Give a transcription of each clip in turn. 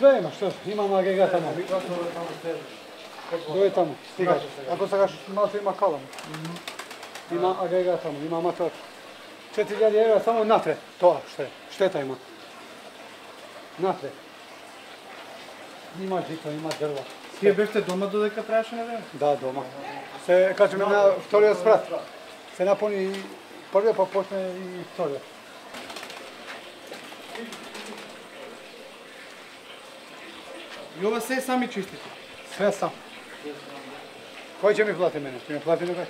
Све има, што? Имам агрегат тамо. Дојде таму, стигаш. Ако сакаш, малку има калам. Има агрегат тамо, има мотор. 4000 евра само натре, тоа што е. Штета има. Натре. Има жито, има дрва. Тие бевте дома додека траеше на време? Да, дома. Се кажеме на вториот спрат. Се напони првиот, па почне и вториот. И ова се сами чистите. Све сам. Кој ќе ми плати мене? Ќе ми плати некој?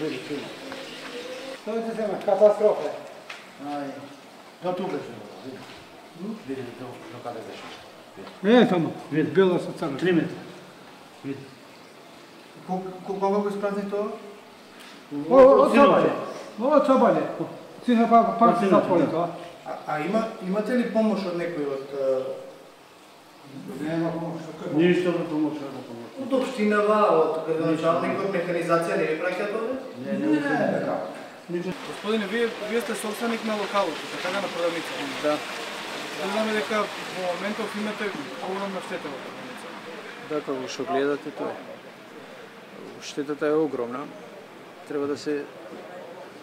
Види, види. Тоа ќе се катастрофа. е. Ај, до ту беше. Види, до, до каде беше. Не, тамо. Види, било со црно. Три метра. Види. Кога го испразни тоа? О, о, цобале. Ова цобале. Сина па пак се затвори тоа. А, а има, имате ли помош од некој од Нема помош. Ништо не помоше, не помоше. од општинава, од градоначалникот, механизација не ви праќаат овде? Не, не, не, не. Господине, вие вие сте собственик на локалот, така на продавницата. Да, Знаме дека во моментов имате огромна штета во продавница. да, како што гледате тоа. Штетата е огромна. Треба да се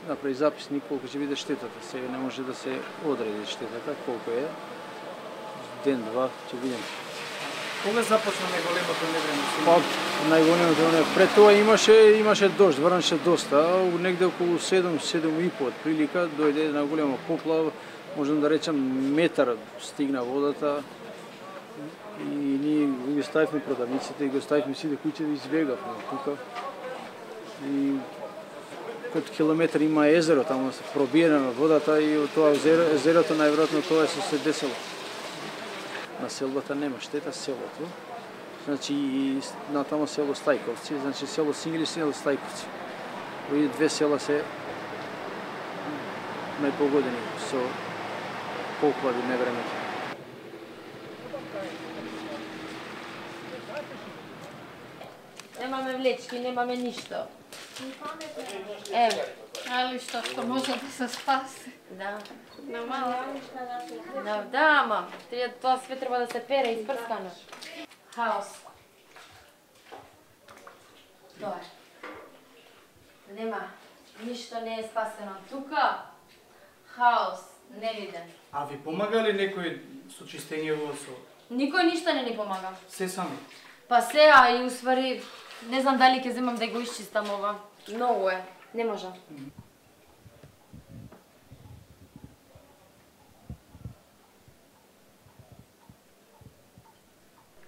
направи записник колку ќе биде штетата. Сега не може да се одреди штетата, колку е. Ден, два, ќе видиме. Кога започна најголемото невреме? Па, најголемото не. Пред тоа имаше имаше дожд, врнеше доста, а негде околу 7, 7 и по прилика дојде една голема поплава, можам да речам метар стигна водата и ние ги ставивме продавниците и го ставивме сите куќи да избегавме тука. И код километар има езеро, таму се пробиена водата и од тоа езеро, езерото најверојатно тоа е се десело. На селбата нема штета селото. Значи и на тамо село Стајковци, значи село Сингли и село Стајковци. Овие две села се најпогодени со поплави невремето. Немаме влечки, немаме ништо. Ево, Али што што може да се спаси. да. На мало. Да, да, ама, треба- тоа све треба да се пере испрскано. Хаос. Тоа е. Нема, ништо не е спасено. Тука, хаос, невиден. А ви помага ли некој со чистењево со Никој ништо не ни помага. се сами? Па сега и уствари, не знам дали ќе земам да го исчистам ова. Многу е, не можам.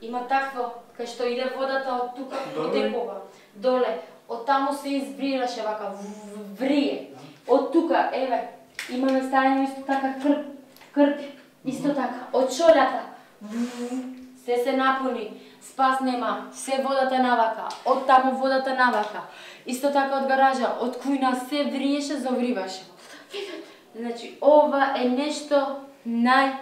Има такво, кај што иде водата од тука Доле? потекува. Доле, од таму се избрираше вака, врие. Од тука, еве, имаме ставено исто така крп, крп, исто така, од шолјата. Се се напуни, спас нема, се водата навака, од таму водата навака. Исто така од гаража, од кујна се вриеше, завриваше. Значи, ова е нешто нај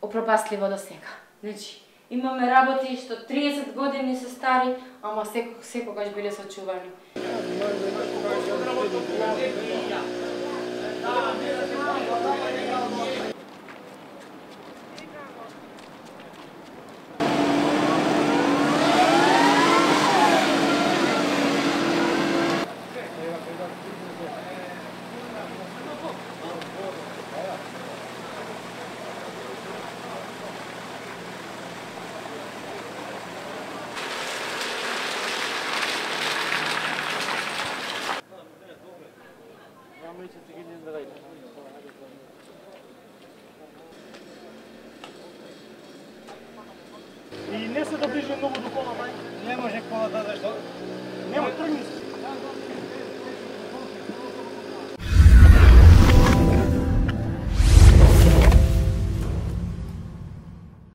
опропастливо до сега. Значи, имаме работи што 30 години се стари, ама секог, секогаш биле сочувани.